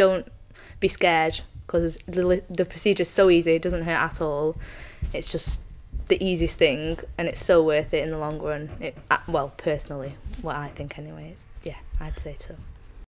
don't be scared because the the procedure is so easy. It doesn't hurt at all. It's just the easiest thing, and it's so worth it in the long run. It, uh, well, personally, what I think, anyways. Yeah, I'd say so.